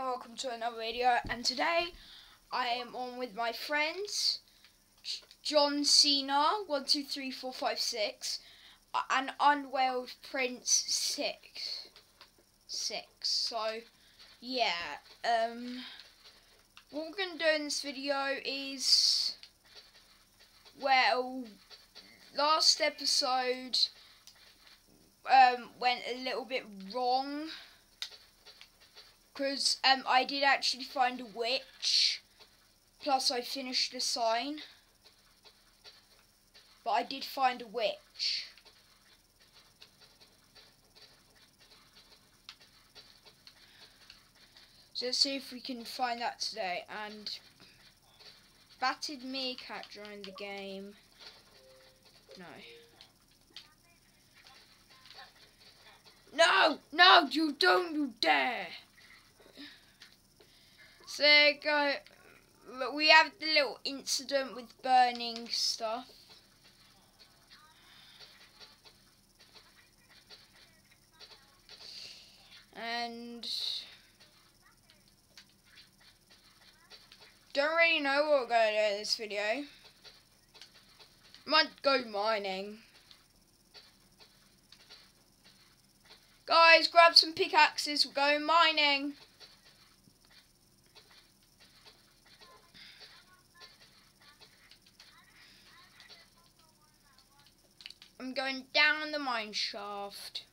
and welcome to another video. And today I am on with my friends John Cena 123456 and Unveiled Prince 6 6 so yeah um what we're to do in this video is well last episode um, went a little bit wrong because um, I did actually find a witch. Plus, I finished the sign. But I did find a witch. So let's see if we can find that today. And batted meerkat joined the game. No. No! No! You don't you dare! So go. We have the little incident with burning stuff. And don't really know what we're going to do in this video. Might go mining. Guys, grab some pickaxes, we're going mining. I'm going down the mine shaft.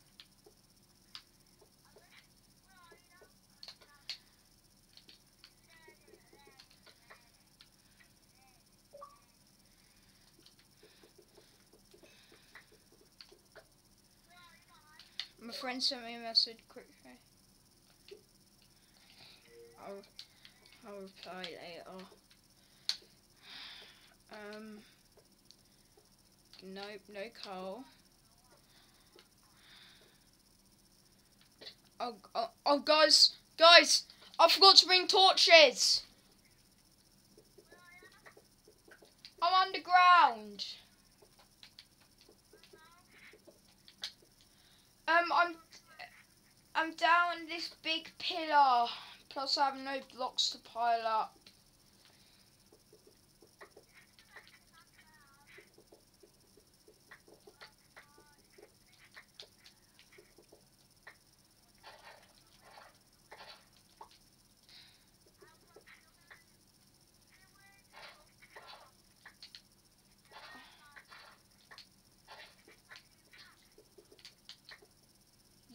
My friend sent me a message quickly. I'll, I'll reply later. Um... Nope, no coal. Oh, oh, oh, guys, guys, I forgot to bring torches. I'm underground. Um, I'm, I'm down this big pillar. Plus, I have no blocks to pile up.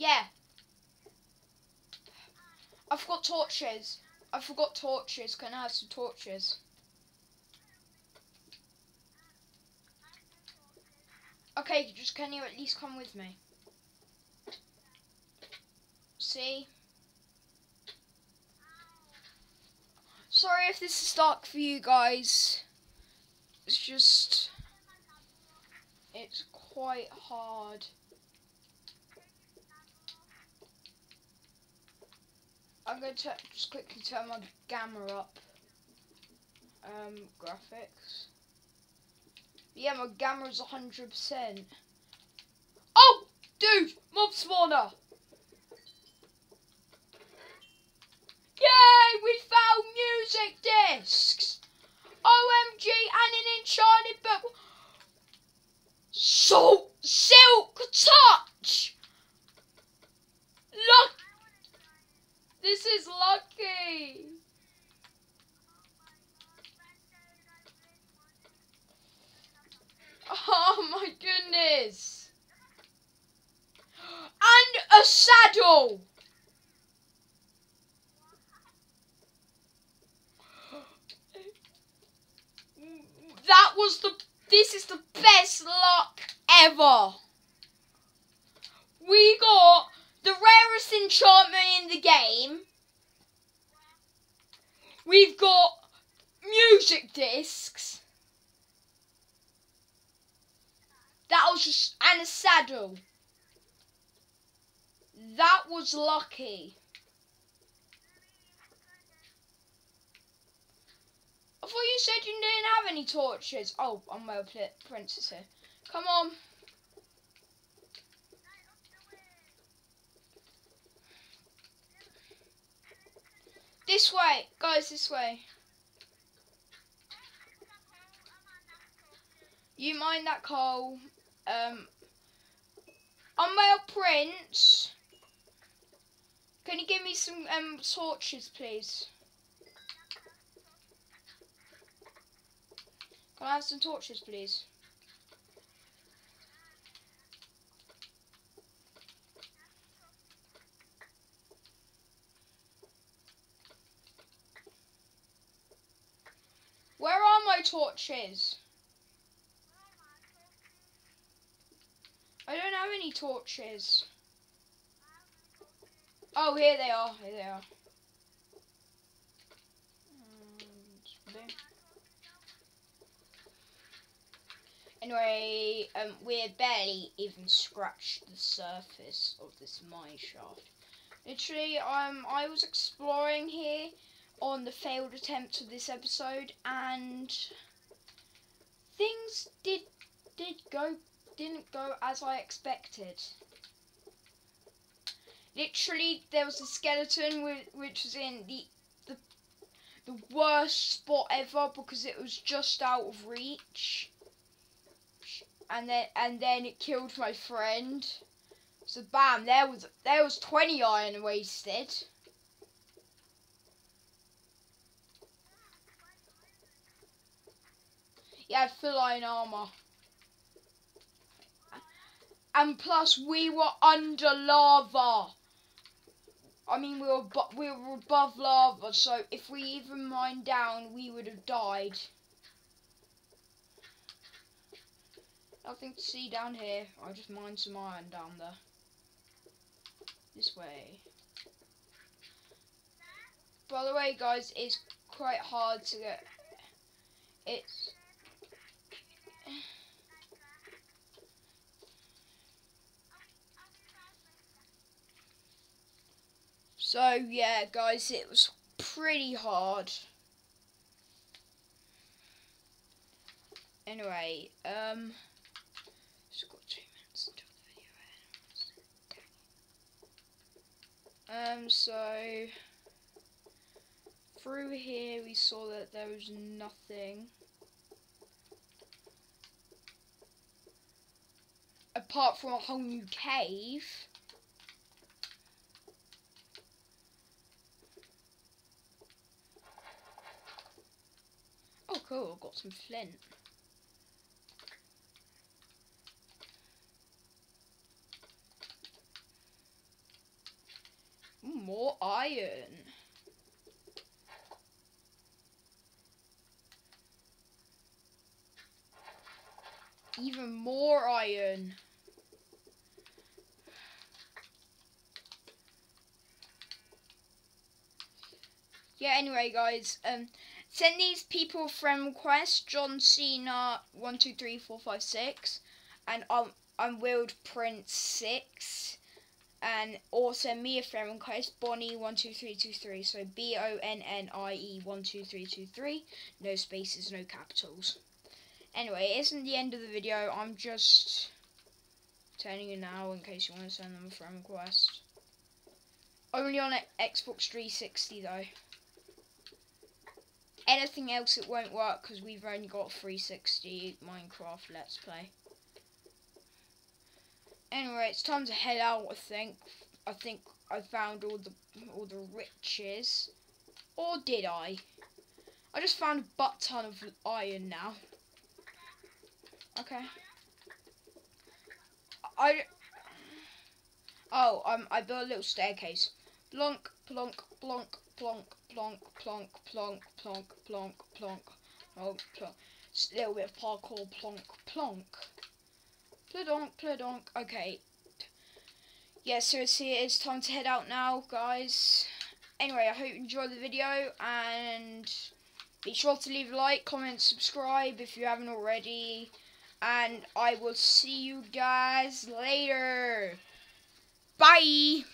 Yeah. I forgot torches. I forgot torches. Can I have some torches? Okay, just can you at least come with me? See? Sorry if this is dark for you guys. It's just... It's quite hard. I'm going to just quickly turn my gamma up. Um, graphics. Yeah, my gamma is 100%. Oh! Dude! Mob spawner! Yay! We found music discs! OMG and an enchanted book! Salt! Silk touch! Look! This is lucky. Oh my goodness. And a saddle. That was the, this is the best luck ever. We got the rarest enchantment in the game. We've got music discs. That was just and a saddle. That was lucky. I thought you said you didn't have any torches. Oh, I'm well princess here. Come on. This way, guys, this way. You mind that coal. Um, Unveil Prince. Can you give me some um torches, please? Can I have some torches, please? Where are my torches? I don't have any torches. Oh, here they are. Here they are. Anyway, um, we're barely even scratched the surface of this mine shaft. Literally, um, I was exploring here on the failed attempt of this episode, and things did did go didn't go as I expected. Literally, there was a skeleton which, was in the, the the worst spot ever because it was just out of reach, and then and then it killed my friend. So bam, there was there was twenty iron wasted. He had full iron armor. And plus, we were under lava. I mean, we were we were above lava, so if we even mined down, we would have died. Nothing to see down here. I just mined some iron down there. This way. By the way, guys, it's quite hard to get. It's So yeah, guys, it was pretty hard. Anyway, um, just got two minutes until the video ends. Um, so through here we saw that there was nothing. Apart from a whole new cave. Oh cool, got some flint. More iron. Even more iron. Yeah, anyway guys, um Send these people friend request John Cena one two three four five six, and um Unwilled Prince six, and also me a friend request Bonnie one two three two three. So B O N N I E one two three two three. No spaces, no capitals. Anyway, it isn't the end of the video. I'm just telling you now in case you want to send them a friend request. Only on Xbox 360 though anything else it won't work because we've only got 360 Minecraft Let's Play. Anyway, it's time to head out. I think. I think I found all the all the riches, or did I? I just found a butt ton of iron now. Okay. I. Oh, um, I built a little staircase. Blonk, plonk, blonk, plonk, plonk, plonk, plonk, plonk, plonk, plonk, plonk, plonk. Just a little bit of parkour, plonk, plonk. Plodonk, plodonk. Okay. Yeah, seriously, it's time to head out now, guys. Anyway, I hope you enjoyed the video, and be sure to leave a like, comment, subscribe if you haven't already. And I will see you guys later. Bye!